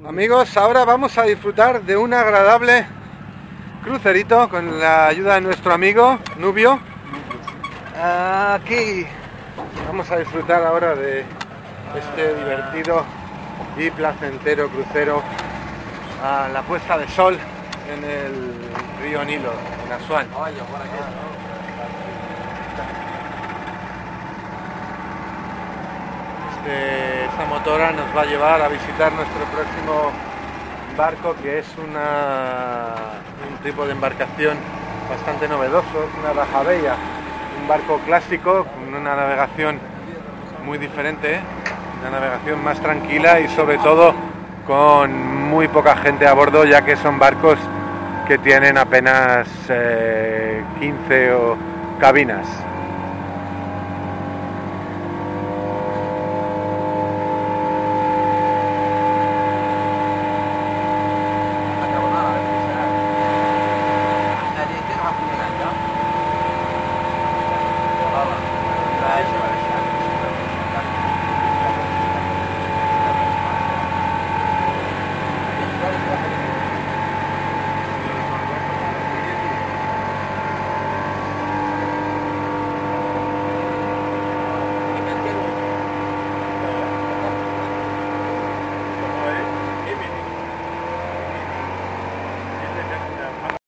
Amigos, ahora vamos a disfrutar de un agradable crucerito con la ayuda de nuestro amigo Nubio. Aquí vamos a disfrutar ahora de este divertido y placentero crucero a la puesta de sol en el río Nilo, en Asuán. Este, esta motora nos va a llevar a visitar nuestro próximo barco que es una, un tipo de embarcación bastante novedoso, una Bella, un barco clásico con una navegación muy diferente, una navegación más tranquila y sobre todo con muy poca gente a bordo ya que son barcos que tienen apenas 15 eh, cabinas.